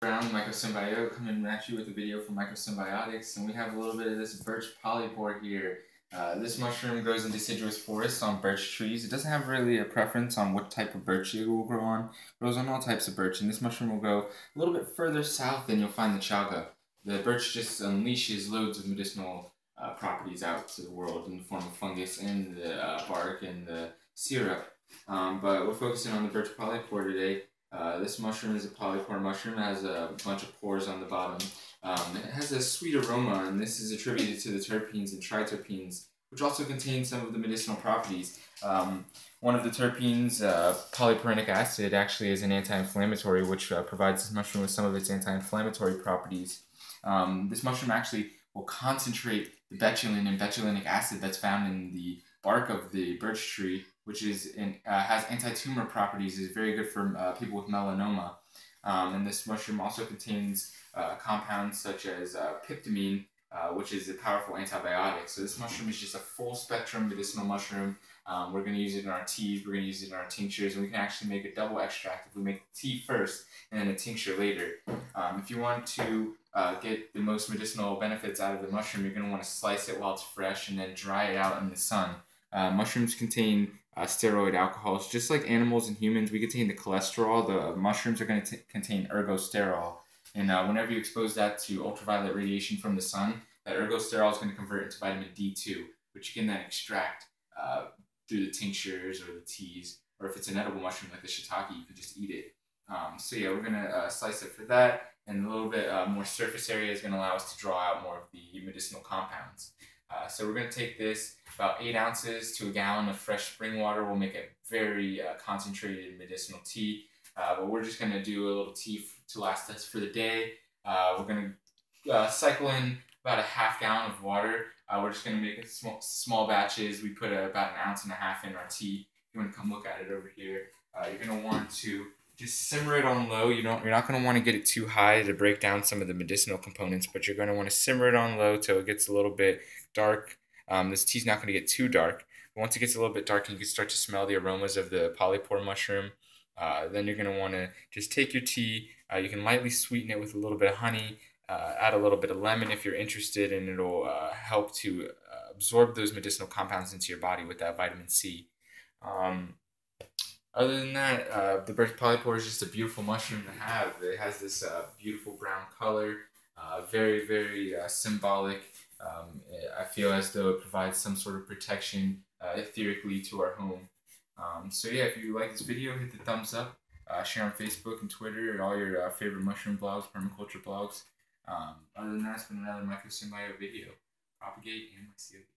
Brown Mycosymbiote coming at you with a video from Mycosymbiotics, and we have a little bit of this birch polypore here. Uh, this mushroom grows in deciduous forests on birch trees. It doesn't have really a preference on what type of birch it will grow on. It grows on all types of birch, and this mushroom will go a little bit further south than you'll find the chaga. The birch just unleashes loads of medicinal uh, properties out to the world in the form of fungus and the uh, bark and the syrup. Um, but we're focusing on the birch polypore today. Uh, this mushroom is a polypore mushroom. It has a bunch of pores on the bottom. Um, it has a sweet aroma, and this is attributed to the terpenes and triterpenes, which also contain some of the medicinal properties. Um, one of the terpenes, uh, acid, actually is an anti-inflammatory, which uh, provides this mushroom with some of its anti-inflammatory properties. Um, this mushroom actually will concentrate the betulin and betulinic acid that's found in the bark of the birch tree, which is in, uh, has anti-tumor properties, is very good for uh, people with melanoma. Um, and this mushroom also contains uh, compounds such as uh, piptamine, uh, which is a powerful antibiotic. So this mushroom is just a full spectrum medicinal mushroom. Um, we're going to use it in our teas, we're going to use it in our tinctures, and we can actually make a double extract if we make tea first and then a tincture later. Um, if you want to uh, get the most medicinal benefits out of the mushroom, you're going to want to slice it while it's fresh and then dry it out in the sun. Uh, mushrooms contain uh, steroid alcohols. Just like animals and humans, we contain the cholesterol. The mushrooms are going to contain ergosterol. And uh, whenever you expose that to ultraviolet radiation from the sun, that ergosterol is going to convert into vitamin D2, which you can then extract uh, through the tinctures or the teas. Or if it's an edible mushroom like the shiitake, you could just eat it. Um, so yeah, we're going to uh, slice it for that and a little bit uh, more surface area is going to allow us to draw out more of the medicinal compounds. Uh, so we're going to take this about 8 ounces to a gallon of fresh spring water. We'll make a very uh, concentrated medicinal tea. Uh, but we're just going to do a little tea to last us for the day. Uh, we're going to uh, cycle in about a half gallon of water. we're just going to make small, small batches. We put a, about an ounce and a half in our tea. If you want to come look at it over here, you're going to want to just simmer it on low. You don't. You're not going to want to get it too high to break down some of the medicinal components, but you're going to want to simmer it on low till it gets a little bit dark. Um, this tea's not going to get too dark. But once it gets a little bit dark, you can start to smell the aromas of the polypore mushroom. Uh, then you're going to want to just take your tea. Uh, you can lightly sweeten it with a little bit of honey. Uh, add a little bit of lemon if you're interested, and it'll uh, help to uh, absorb those medicinal compounds into your body with that vitamin C. Um, other than that, uh, the birch polypore is just a beautiful mushroom to have. It has this uh, beautiful brown color, uh, very, very uh, symbolic. Um, I feel as though it provides some sort of protection uh, etherically to our home. Um, so yeah, if you like this video, hit the thumbs up. Uh, share on Facebook and Twitter and all your favorite mushroom blogs, permaculture blogs. Um, other than that, it's been another Mycosymbiote video. Propagate and mycelium.